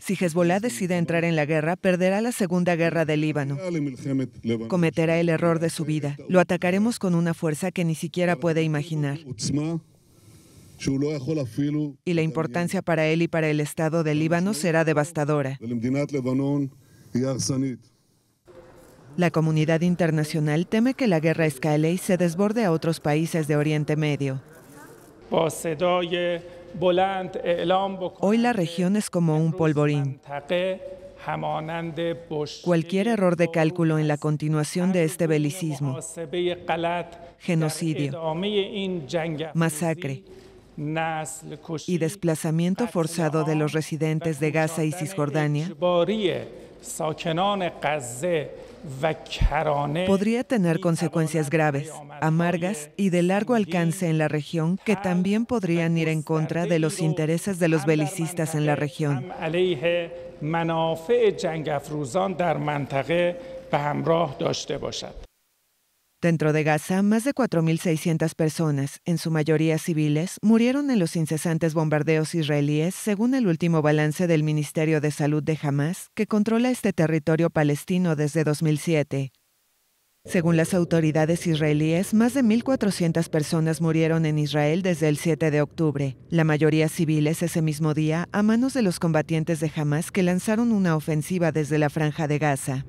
Si Hezbollah decide entrar en la guerra, perderá la segunda guerra del Líbano. Cometerá el error de su vida. Lo atacaremos con una fuerza que ni siquiera puede imaginar. Y la importancia para él y para el Estado del Líbano será devastadora. La comunidad internacional teme que la guerra escale y se desborde a otros países de Oriente Medio. Hoy la región es como un polvorín. Cualquier error de cálculo en la continuación de este belicismo, genocidio, masacre. y desplazamiento forzado de los residentes de Gaza y Cisjordania podría tener consecuencias graves, amargas y de largo alcance en la región que también podrían ir en contra de los intereses de los belicistas en la región. Dentro de Gaza, más de 4.600 personas, en su mayoría civiles, murieron en los incesantes bombardeos israelíes, según el último balance del Ministerio de Salud de Hamas, que controla este territorio palestino desde 2007. Según las autoridades israelíes, más de 1.400 personas murieron en Israel desde el 7 de octubre, la mayoría civiles ese mismo día a manos de los combatientes de Hamas que lanzaron una ofensiva desde la franja de Gaza.